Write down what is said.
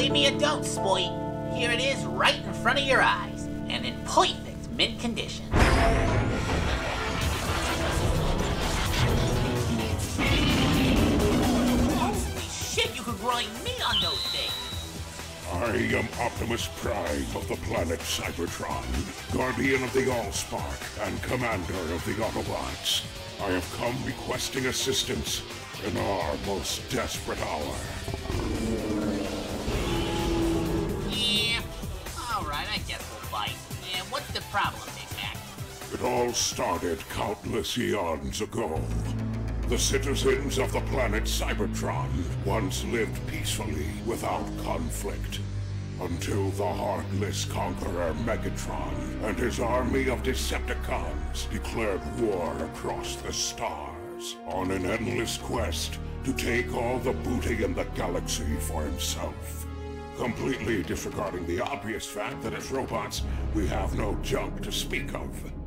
believe me, you don't, Spoit. Here it is right in front of your eyes, and in perfect mint condition. Holy shit, you could grind meat on those things! I am Optimus Prime of the planet Cybertron, guardian of the Allspark and commander of the Autobots. I have come requesting assistance in our most desperate hour. Yeah, what's the problem, Big? It all started countless eons ago. The citizens of the planet Cybertron once lived peacefully without conflict. Until the heartless conqueror Megatron and his army of Decepticons declared war across the stars on an endless quest to take all the booty in the galaxy for himself. Completely disregarding the obvious fact that as robots, we have no junk to speak of.